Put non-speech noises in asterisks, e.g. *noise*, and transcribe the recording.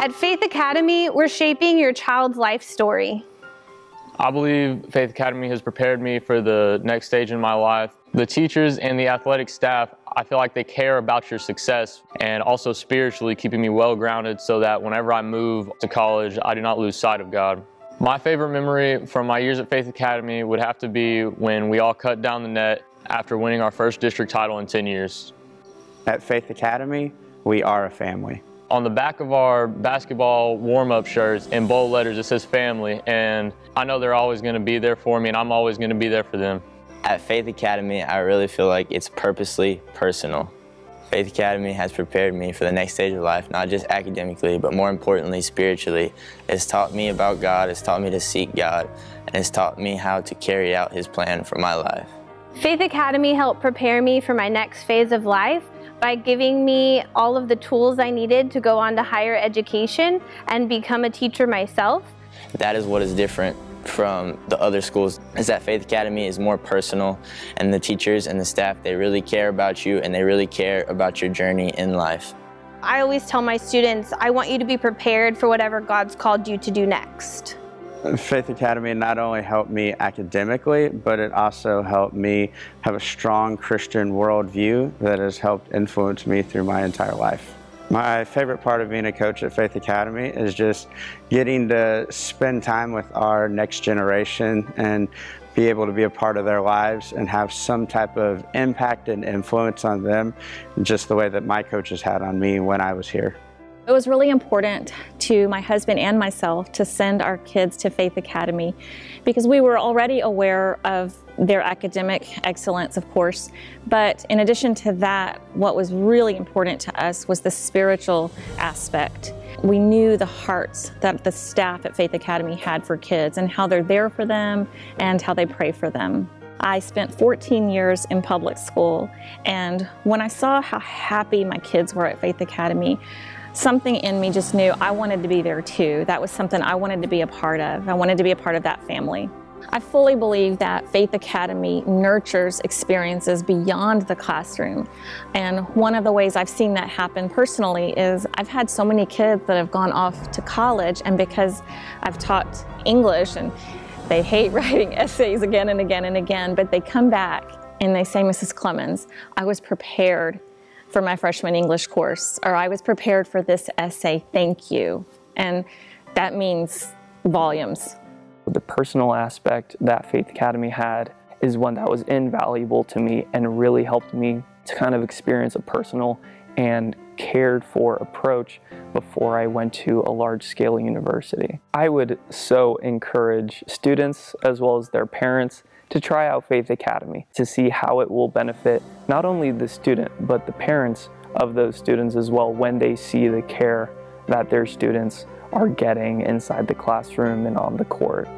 At Faith Academy, we're shaping your child's life story. I believe Faith Academy has prepared me for the next stage in my life. The teachers and the athletic staff, I feel like they care about your success and also spiritually keeping me well grounded so that whenever I move to college, I do not lose sight of God. My favorite memory from my years at Faith Academy would have to be when we all cut down the net after winning our first district title in 10 years. At Faith Academy, we are a family. On the back of our basketball warm-up shirts in bold letters it says family and I know they're always going to be there for me and I'm always going to be there for them. At Faith Academy, I really feel like it's purposely personal. Faith Academy has prepared me for the next stage of life, not just academically, but more importantly, spiritually. It's taught me about God, it's taught me to seek God, and it's taught me how to carry out His plan for my life. Faith Academy helped prepare me for my next phase of life by giving me all of the tools I needed to go on to higher education and become a teacher myself. That is what is different from the other schools is that Faith Academy is more personal and the teachers and the staff, they really care about you and they really care about your journey in life. I always tell my students, I want you to be prepared for whatever God's called you to do next. Faith Academy not only helped me academically, but it also helped me have a strong Christian worldview that has helped influence me through my entire life. My favorite part of being a coach at Faith Academy is just getting to spend time with our next generation and be able to be a part of their lives and have some type of impact and influence on them, just the way that my coaches had on me when I was here. It was really important to my husband and myself to send our kids to Faith Academy because we were already aware of their academic excellence, of course, but in addition to that, what was really important to us was the spiritual aspect. We knew the hearts that the staff at Faith Academy had for kids and how they're there for them and how they pray for them. I spent 14 years in public school, and when I saw how happy my kids were at Faith Academy, something in me just knew I wanted to be there too. That was something I wanted to be a part of. I wanted to be a part of that family. I fully believe that Faith Academy nurtures experiences beyond the classroom. And one of the ways I've seen that happen personally is I've had so many kids that have gone off to college, and because I've taught English and they hate *laughs* writing essays again and again and again, but they come back and they say, Mrs. Clemens, I was prepared for my freshman English course, or I was prepared for this essay, thank you. And that means volumes. The personal aspect that Faith Academy had is one that was invaluable to me and really helped me to kind of experience a personal and cared for approach before I went to a large scale university. I would so encourage students as well as their parents to try out Faith Academy to see how it will benefit not only the student but the parents of those students as well when they see the care that their students are getting inside the classroom and on the court.